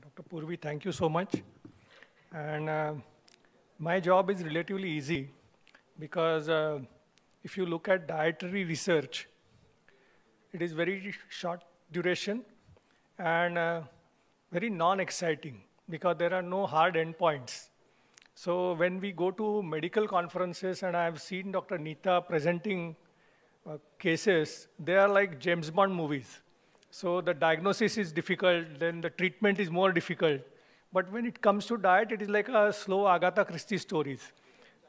Dr. Purvi, thank you so much. And uh, my job is relatively easy because uh, if you look at dietary research, it is very short duration and uh, very non-exciting because there are no hard endpoints. So when we go to medical conferences and I've seen Dr. Neeta presenting uh, cases, they are like James Bond movies. So the diagnosis is difficult, then the treatment is more difficult. But when it comes to diet, it is like a slow Agatha Christie stories.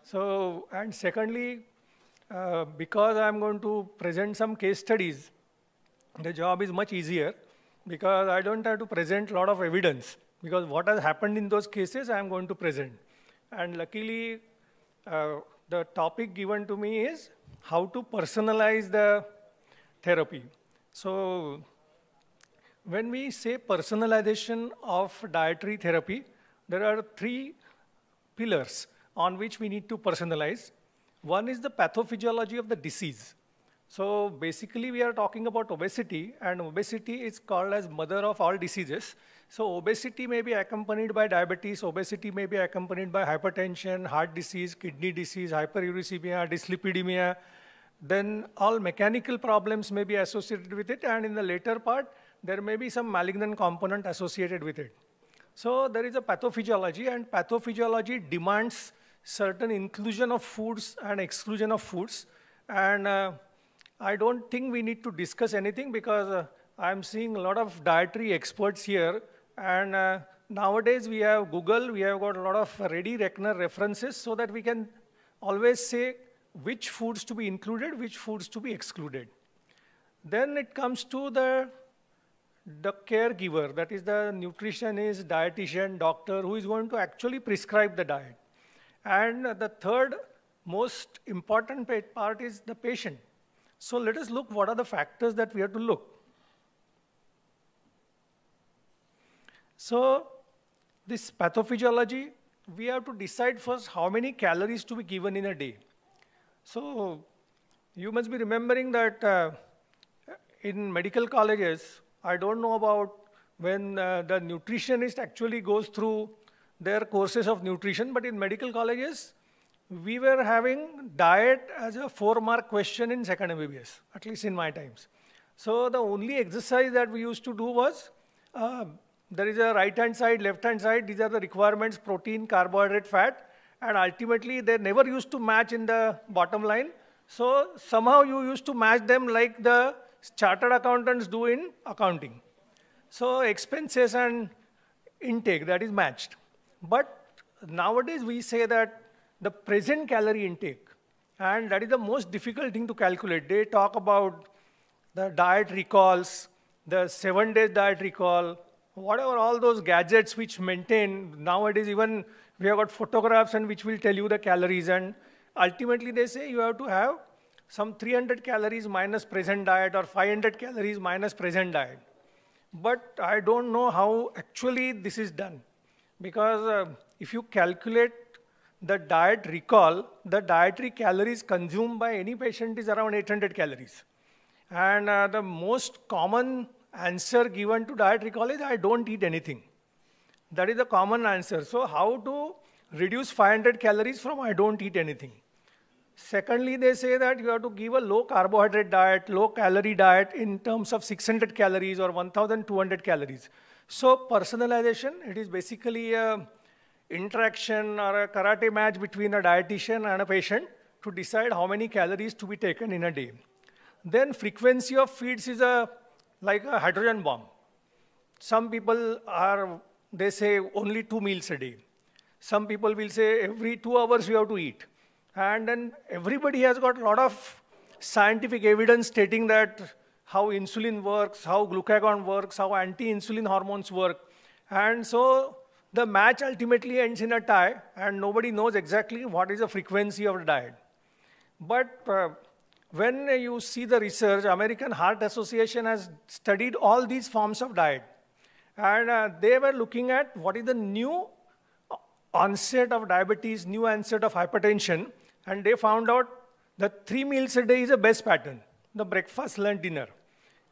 So, and secondly, uh, because I'm going to present some case studies, the job is much easier because I don't have to present a lot of evidence because what has happened in those cases, I'm going to present. And luckily, uh, the topic given to me is how to personalize the therapy. So when we say personalization of dietary therapy, there are three pillars on which we need to personalize. One is the pathophysiology of the disease. So basically we are talking about obesity and obesity is called as mother of all diseases. So obesity may be accompanied by diabetes, obesity may be accompanied by hypertension, heart disease, kidney disease, hyperuricemia, dyslipidemia. Then all mechanical problems may be associated with it and in the later part, there may be some malignant component associated with it. So there is a pathophysiology, and pathophysiology demands certain inclusion of foods and exclusion of foods. And uh, I don't think we need to discuss anything because uh, I'm seeing a lot of dietary experts here. And uh, nowadays we have Google, we have got a lot of ready reckoner references so that we can always say which foods to be included, which foods to be excluded. Then it comes to the the caregiver, that is the nutritionist, dietitian, doctor, who is going to actually prescribe the diet. And the third most important part is the patient. So let us look what are the factors that we have to look. So this pathophysiology, we have to decide first how many calories to be given in a day. So you must be remembering that uh, in medical colleges, I don't know about when uh, the nutritionist actually goes through their courses of nutrition, but in medical colleges, we were having diet as a four-mark question in second MBBS, at least in my times. So the only exercise that we used to do was, uh, there is a right-hand side, left-hand side, these are the requirements, protein, carbohydrate, fat, and ultimately they never used to match in the bottom line. So somehow you used to match them like the chartered accountants do in accounting. So expenses and intake, that is matched. But nowadays we say that the present calorie intake, and that is the most difficult thing to calculate. They talk about the diet recalls, the seven days diet recall, whatever all those gadgets which maintain, nowadays even we have got photographs and which will tell you the calories and ultimately they say you have to have some 300 calories minus present diet or 500 calories minus present diet. But I don't know how actually this is done. Because uh, if you calculate the diet recall, the dietary calories consumed by any patient is around 800 calories. And uh, the most common answer given to diet recall is I don't eat anything. That is the common answer. So how to reduce 500 calories from I don't eat anything? Secondly, they say that you have to give a low carbohydrate diet, low calorie diet in terms of 600 calories or 1200 calories. So personalization, it is basically a interaction or a karate match between a dietitian and a patient to decide how many calories to be taken in a day. Then frequency of feeds is a, like a hydrogen bomb. Some people are, they say only two meals a day. Some people will say every two hours you have to eat. And then everybody has got a lot of scientific evidence stating that how insulin works, how glucagon works, how anti-insulin hormones work. And so the match ultimately ends in a tie, and nobody knows exactly what is the frequency of the diet. But uh, when you see the research, American Heart Association has studied all these forms of diet. And uh, they were looking at what is the new onset of diabetes, new onset of hypertension, and they found out that three meals a day is the best pattern, the breakfast, lunch, dinner.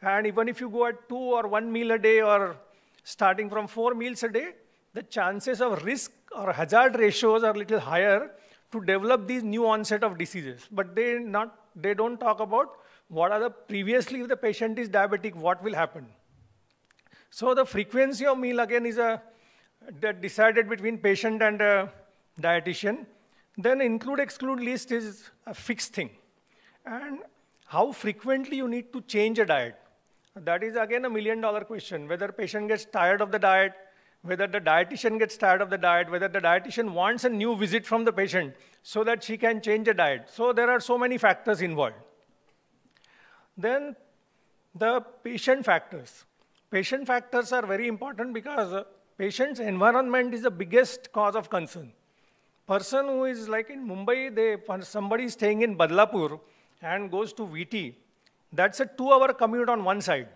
And even if you go at two or one meal a day or starting from four meals a day, the chances of risk or hazard ratios are a little higher to develop these new onset of diseases. But they, not, they don't talk about what are the previously if the patient is diabetic, what will happen. So the frequency of meal again is a decided between patient and a dietitian. Then include exclude list is a fixed thing. And how frequently you need to change a diet. That is again a million dollar question, whether patient gets tired of the diet, whether the dietitian gets tired of the diet, whether the dietitian wants a new visit from the patient so that she can change the diet. So there are so many factors involved. Then the patient factors. Patient factors are very important because uh, patient's environment is the biggest cause of concern. Person who is like in Mumbai, they, somebody is staying in Badlapur and goes to VT, that's a two hour commute on one side.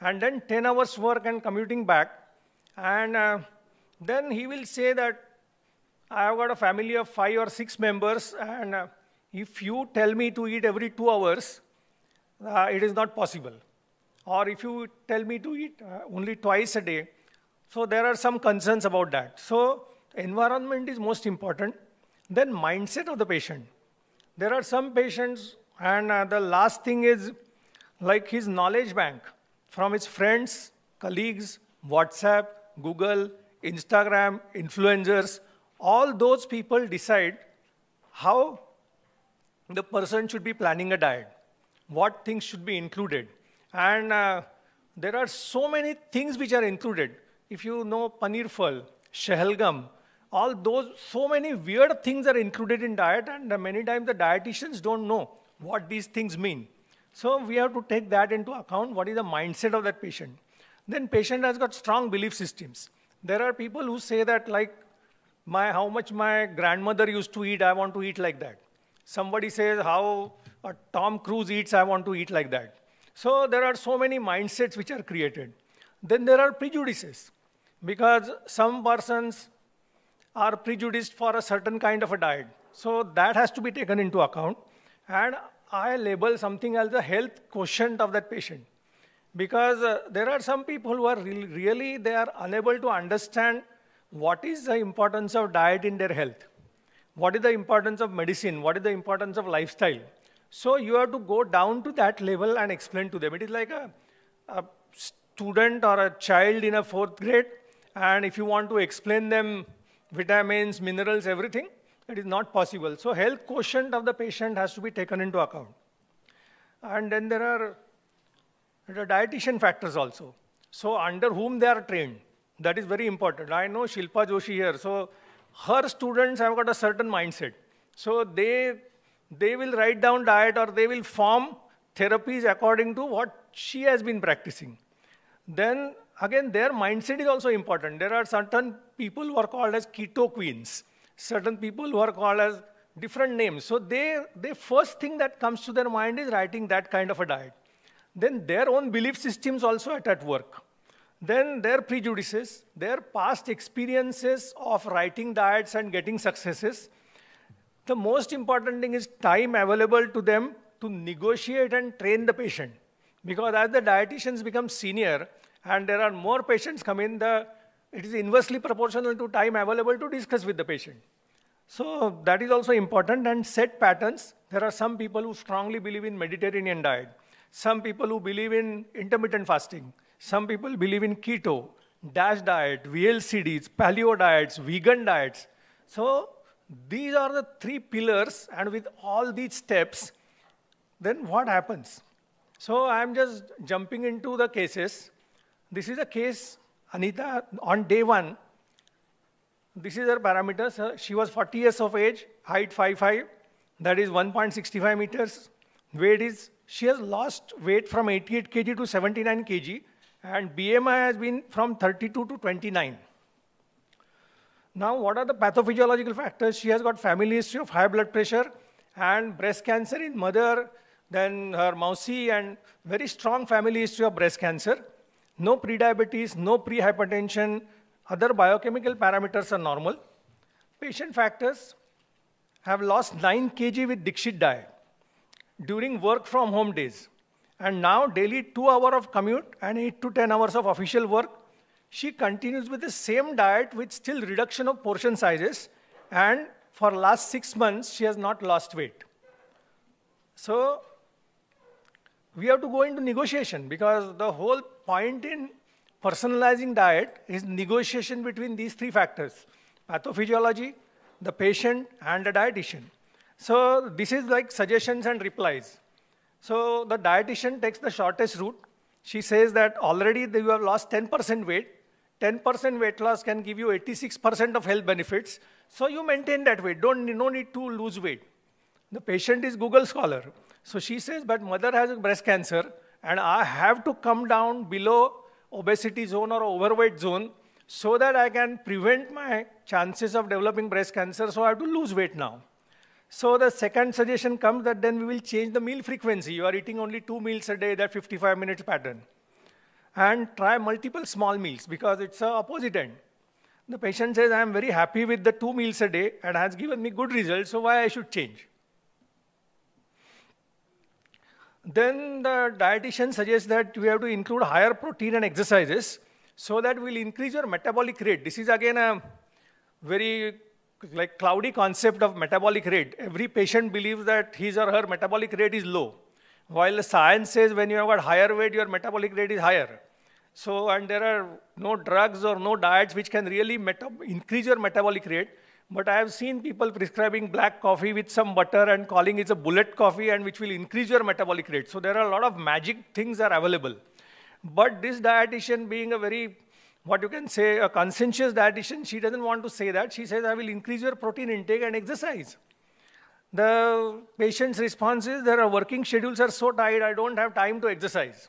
And then 10 hours work and commuting back. And uh, then he will say that I have got a family of five or six members, and uh, if you tell me to eat every two hours, uh, it is not possible. Or if you tell me to eat uh, only twice a day, so there are some concerns about that. So environment is most important. Then mindset of the patient. There are some patients, and uh, the last thing is like his knowledge bank from his friends, colleagues, WhatsApp, Google, Instagram, influencers, all those people decide how the person should be planning a diet, what things should be included. And uh, there are so many things which are included. If you know paneer phal, shahalgam, all those, so many weird things are included in diet, and many times the dietitians don't know what these things mean. So we have to take that into account, what is the mindset of that patient. Then patient has got strong belief systems. There are people who say that like, my, how much my grandmother used to eat, I want to eat like that. Somebody says how Tom Cruise eats, I want to eat like that. So there are so many mindsets which are created. Then there are prejudices because some persons are prejudiced for a certain kind of a diet. So that has to be taken into account. And I label something as the health quotient of that patient. Because uh, there are some people who are re really, they are unable to understand what is the importance of diet in their health. What is the importance of medicine? What is the importance of lifestyle? So you have to go down to that level and explain to them. It is like a, a student or a child in a fourth grade and if you want to explain them vitamins, minerals, everything, it is not possible. So health quotient of the patient has to be taken into account. And then there are the dietitian factors also. So under whom they are trained, that is very important. I know Shilpa Joshi here. So her students have got a certain mindset. So they, they will write down diet or they will form therapies according to what she has been practicing. Then again, their mindset is also important. There are certain people who are called as keto queens, certain people who are called as different names. So they, the first thing that comes to their mind is writing that kind of a diet. Then their own belief systems also at, at work. Then their prejudices, their past experiences of writing diets and getting successes. The most important thing is time available to them to negotiate and train the patient. Because as the dietitians become senior, and there are more patients come in, the, it is inversely proportional to time available to discuss with the patient. So that is also important and set patterns. There are some people who strongly believe in Mediterranean diet. Some people who believe in intermittent fasting. Some people believe in keto, DASH diet, VLCDs, paleo diets, vegan diets. So these are the three pillars and with all these steps, then what happens? So I'm just jumping into the cases. This is a case, Anita, on day one. This is her parameters. She was 40 years of age, height 5'5", that is 1.65 meters. Weight is, she has lost weight from 88 kg to 79 kg, and BMI has been from 32 to 29. Now, what are the pathophysiological factors? She has got family history of high blood pressure and breast cancer in mother, then her mousy, and very strong family history of breast cancer no prediabetes, no prehypertension, other biochemical parameters are normal. Patient factors have lost 9 kg with Dixit diet during work from home days. And now daily 2 hour of commute and 8 to 10 hours of official work, she continues with the same diet with still reduction of portion sizes. And for last six months, she has not lost weight. So we have to go into negotiation because the whole point in personalizing diet is negotiation between these three factors, pathophysiology, the patient, and the dietitian. So this is like suggestions and replies. So the dietitian takes the shortest route. She says that already you have lost 10% weight. 10% weight loss can give you 86% of health benefits. So you maintain that weight. Don't no need to lose weight. The patient is Google scholar. So she says, but mother has breast cancer and I have to come down below obesity zone or overweight zone so that I can prevent my chances of developing breast cancer. So I have to lose weight now. So the second suggestion comes that then we will change the meal frequency. You are eating only two meals a day, that 55 minutes pattern. And try multiple small meals because it's the opposite end. The patient says, I am very happy with the two meals a day and has given me good results, so why I should change? Then the dietitian suggests that we have to include higher protein and exercises so that we'll increase your metabolic rate. This is again a very like cloudy concept of metabolic rate. Every patient believes that his or her metabolic rate is low, while the science says when you have got higher weight, your metabolic rate is higher. So, and there are no drugs or no diets which can really increase your metabolic rate. But I have seen people prescribing black coffee with some butter and calling it a bullet coffee and which will increase your metabolic rate. So there are a lot of magic things are available. But this dietitian being a very what you can say, a conscientious dietitian, she doesn't want to say that. She says, I will increase your protein intake and exercise. The patient's response is, their working schedules are so tight, I don't have time to exercise.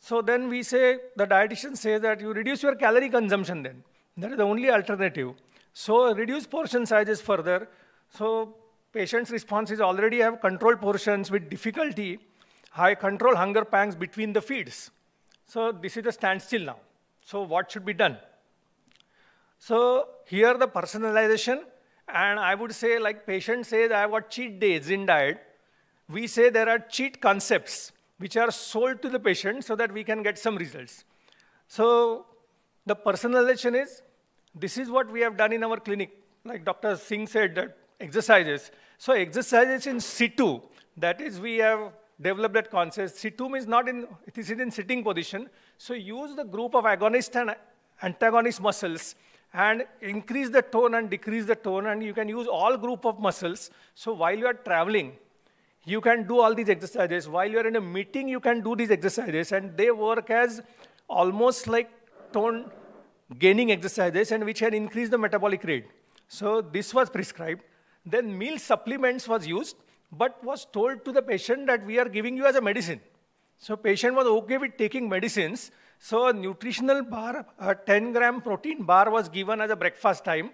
So then we say, the dietitian says that you reduce your calorie consumption then. That is the only alternative. So reduce portion sizes further. So patient's response is already have controlled portions with difficulty, high control hunger pangs between the feeds. So this is a standstill now. So what should be done? So here the personalization, and I would say like patient says, I have got cheat days in diet. We say there are cheat concepts which are sold to the patient so that we can get some results. So the personalization is, this is what we have done in our clinic. Like Dr. Singh said, that exercises. So exercises in situ, that is we have developed that concept. Situ means not in, it is in sitting position. So use the group of agonist and antagonist muscles and increase the tone and decrease the tone and you can use all group of muscles. So while you are traveling, you can do all these exercises. While you're in a meeting, you can do these exercises and they work as almost like tone gaining exercises and which had increased the metabolic rate. So this was prescribed. Then meal supplements was used but was told to the patient that we are giving you as a medicine. So patient was okay with taking medicines. So a nutritional bar, a 10 gram protein bar was given as a breakfast time.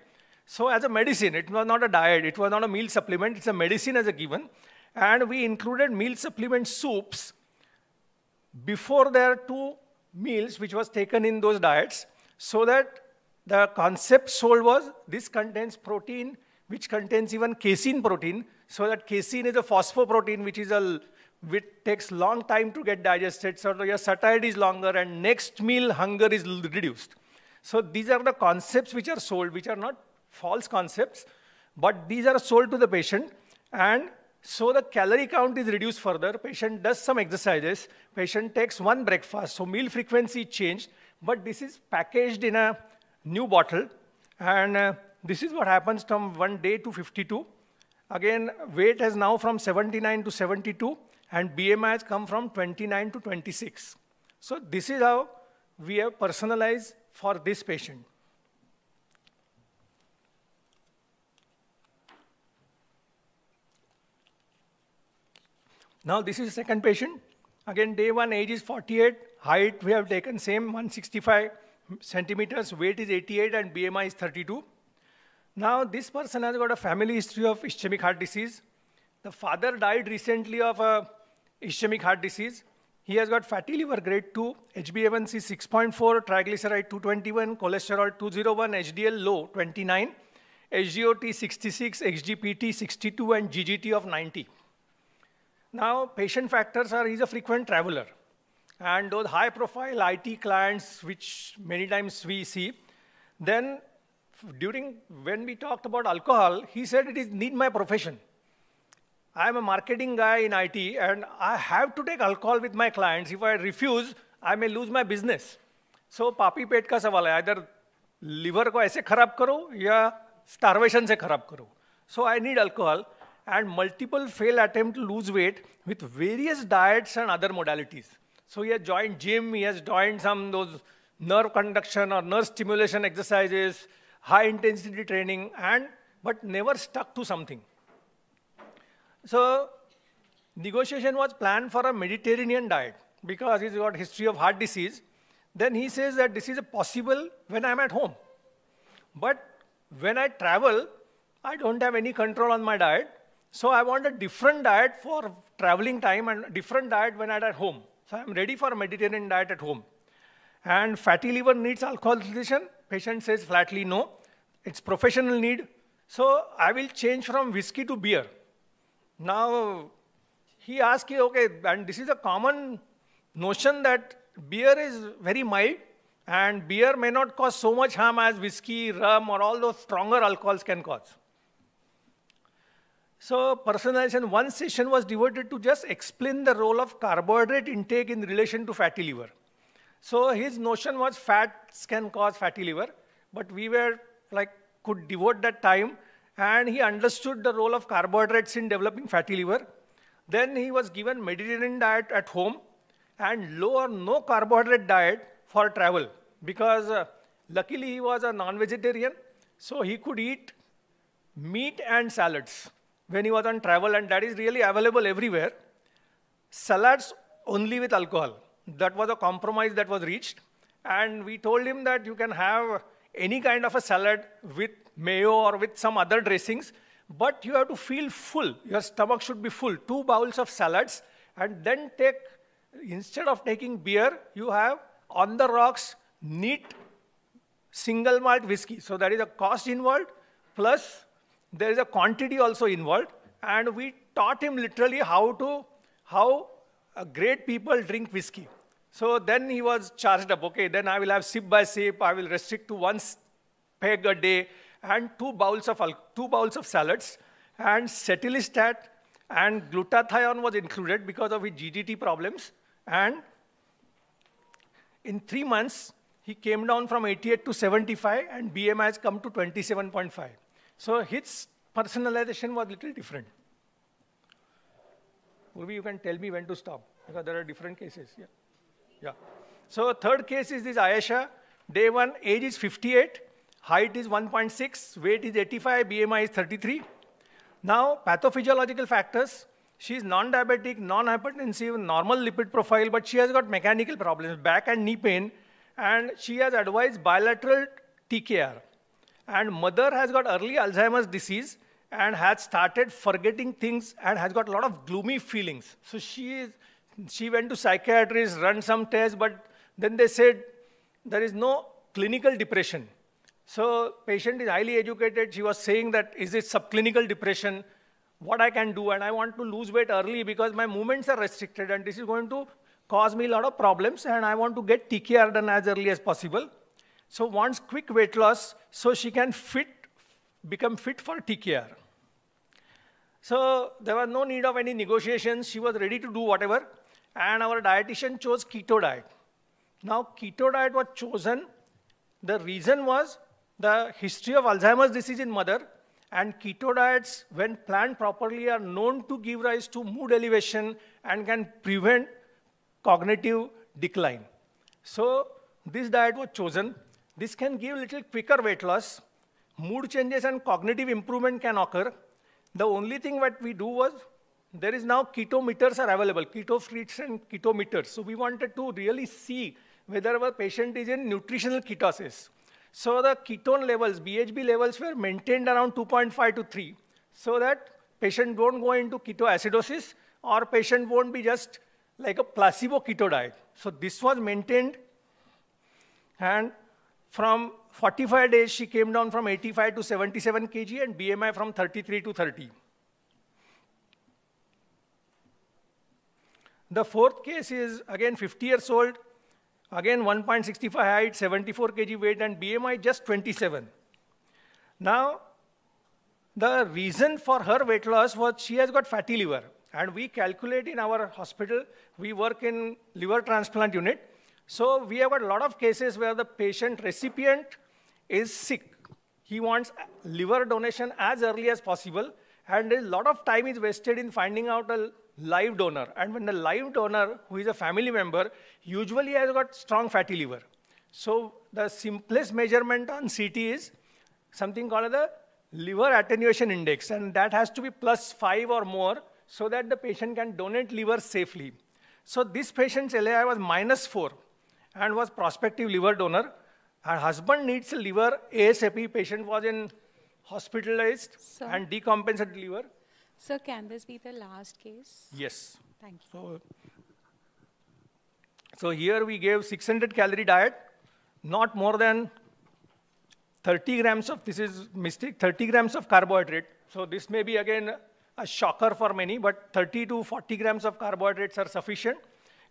So as a medicine, it was not a diet, it was not a meal supplement, it's a medicine as a given. And we included meal supplement soups before there two meals which was taken in those diets so that the concept sold was this contains protein which contains even casein protein so that casein is a phosphoprotein which is a which takes long time to get digested, so your satiety is longer and next meal hunger is reduced. So these are the concepts which are sold, which are not false concepts, but these are sold to the patient and so the calorie count is reduced further. Patient does some exercises. Patient takes one breakfast. So meal frequency changed, but this is packaged in a new bottle. And uh, this is what happens from one day to 52. Again, weight has now from 79 to 72 and BMI has come from 29 to 26. So this is how we have personalized for this patient. Now this is the second patient. Again, day one, age is 48. Height, we have taken same 165 centimeters. Weight is 88 and BMI is 32. Now this person has got a family history of ischemic heart disease. The father died recently of a ischemic heart disease. He has got fatty liver grade 2, HbA1c 6.4, triglyceride 221, cholesterol 201, HDL low 29, SGOT 66, SGPT 62, and GGT of 90. Now, patient factors are he's a frequent traveler and those high profile IT clients, which many times we see, then during when we talked about alcohol, he said it is need my profession. I am a marketing guy in IT and I have to take alcohol with my clients. If I refuse, I may lose my business. So पापी पेट का सवाल है इधर liver को ऐसे खराब करो या स्टारवेशन से खराब करो सो I need alcohol and multiple failed attempt to lose weight with various diets and other modalities. So he has joined gym, he has joined some those nerve conduction or nerve stimulation exercises, high intensity training, and but never stuck to something. So negotiation was planned for a Mediterranean diet because he's got history of heart disease. Then he says that this is possible when I'm at home. But when I travel, I don't have any control on my diet. So I want a different diet for traveling time and different diet when I'm at home. So I'm ready for a Mediterranean diet at home. And fatty liver needs alcoholization. Patient says flatly no. It's professional need. So I will change from whiskey to beer. Now he asked, okay, and this is a common notion that beer is very mild and beer may not cause so much harm as whiskey, rum, or all those stronger alcohols can cause. So personalization, one session was devoted to just explain the role of carbohydrate intake in relation to fatty liver. So his notion was fats can cause fatty liver, but we were like, could devote that time and he understood the role of carbohydrates in developing fatty liver. Then he was given Mediterranean diet at home and low or no carbohydrate diet for travel because uh, luckily he was a non-vegetarian, so he could eat meat and salads when he was on travel, and that is really available everywhere. Salads only with alcohol. That was a compromise that was reached. And we told him that you can have any kind of a salad with mayo or with some other dressings, but you have to feel full. Your stomach should be full. Two bowls of salads, and then take, instead of taking beer, you have on the rocks neat single malt whiskey. So that is a cost involved, plus there is a quantity also involved, and we taught him literally how to, how great people drink whiskey. So then he was charged up, okay, then I will have sip by sip, I will restrict to one peg a day, and two bowls of, two bowls of salads, and cetilistat and glutathione was included because of his GGT problems, and in three months, he came down from 88 to 75, and BMI has come to 27.5. So his personalization was a little different. Maybe you can tell me when to stop, because there are different cases. Yeah. yeah. So third case is this Ayesha. Day one, age is 58, height is 1.6, weight is 85, BMI is 33. Now, pathophysiological factors. She is non-diabetic, non-hypertensive, normal lipid profile, but she has got mechanical problems, back and knee pain, and she has advised bilateral TKR. And mother has got early Alzheimer's disease and has started forgetting things and has got a lot of gloomy feelings. So she, is, she went to psychiatrist, run some tests, but then they said there is no clinical depression. So patient is highly educated. She was saying that is it subclinical depression? What I can do, and I want to lose weight early because my movements are restricted, and this is going to cause me a lot of problems, and I want to get TKR done as early as possible. So wants quick weight loss so she can fit, become fit for TKR. So there was no need of any negotiations. She was ready to do whatever. And our dietitian chose keto diet. Now keto diet was chosen. The reason was the history of Alzheimer's disease in mother and keto diets, when planned properly, are known to give rise to mood elevation and can prevent cognitive decline. So this diet was chosen. This can give little quicker weight loss. Mood changes and cognitive improvement can occur. The only thing that we do was, there is now ketometers are available, keto strips and ketometers. So we wanted to really see whether our patient is in nutritional ketosis. So the ketone levels, BHB levels were maintained around 2.5 to 3, so that patient won't go into ketoacidosis or patient won't be just like a placebo keto diet. So this was maintained and from 45 days, she came down from 85 to 77 kg and BMI from 33 to 30. The fourth case is again 50 years old, again 1.65 height, 74 kg weight, and BMI just 27. Now, the reason for her weight loss was she has got fatty liver. And we calculate in our hospital, we work in liver transplant unit. So we have got a lot of cases where the patient recipient is sick. He wants liver donation as early as possible. And a lot of time is wasted in finding out a live donor. And when the live donor, who is a family member, usually has got strong fatty liver. So the simplest measurement on CT is something called the liver attenuation index, and that has to be plus five or more so that the patient can donate liver safely. So this patient's LAI was minus four and was prospective liver donor. Her husband needs a liver ASAP. Patient was in hospitalized so, and decompensated liver. So can this be the last case? Yes. Thank you. So, so here we gave 600 calorie diet, not more than 30 grams of, this is mistake, 30 grams of carbohydrate. So this may be again a shocker for many, but 30 to 40 grams of carbohydrates are sufficient.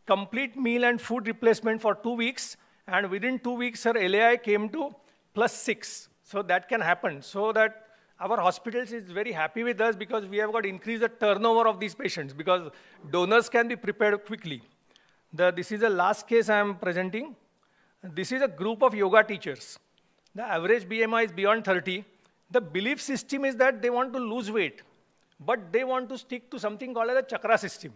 Complete meal and food replacement for two weeks, and within two weeks, her LAI came to plus six. So that can happen. So that our hospitals is very happy with us because we have got increased the turnover of these patients because donors can be prepared quickly. The, this is the last case I am presenting. This is a group of yoga teachers the average BMI is beyond 30, the belief system is that they want to lose weight, but they want to stick to something called as a chakra system.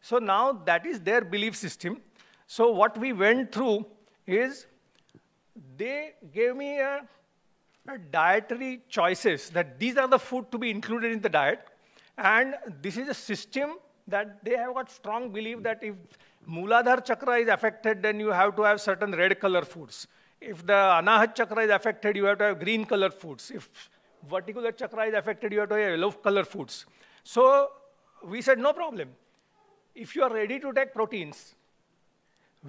So now that is their belief system. So what we went through is they gave me a, a dietary choices that these are the food to be included in the diet. And this is a system that they have got strong belief that if Mooladhara chakra is affected, then you have to have certain red color foods. If the Anahat chakra is affected, you have to have green color foods. If vertical chakra is affected, you have to have yellow color foods. So we said, no problem. If you are ready to take proteins,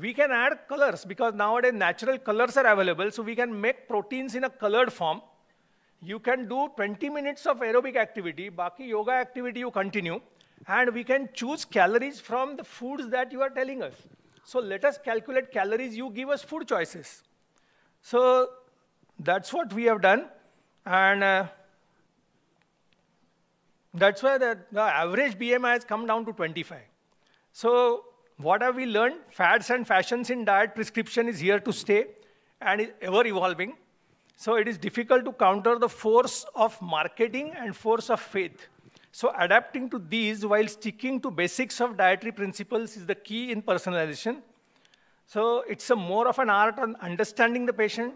we can add colors because nowadays natural colors are available. So we can make proteins in a colored form. You can do 20 minutes of aerobic activity. Baki yoga activity you continue. And we can choose calories from the foods that you are telling us. So let us calculate calories. You give us food choices. So that's what we have done. And uh, that's why the, the average BMI has come down to 25. So what have we learned? Fads and fashions in diet prescription is here to stay and is ever evolving. So it is difficult to counter the force of marketing and force of faith. So adapting to these while sticking to basics of dietary principles is the key in personalization. So it's a more of an art on understanding the patient,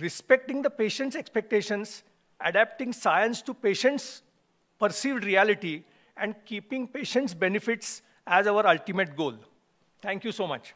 respecting the patient's expectations, adapting science to patient's perceived reality, and keeping patient's benefits as our ultimate goal. Thank you so much.